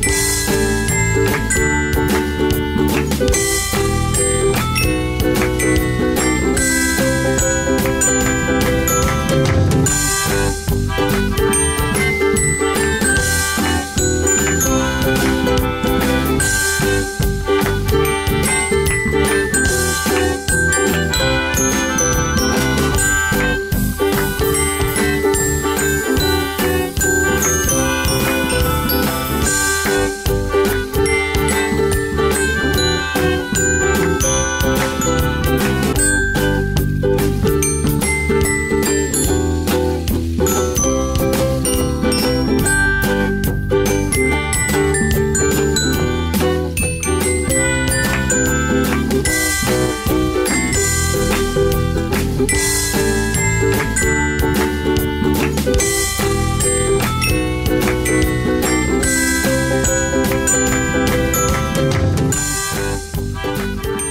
Thank Bye.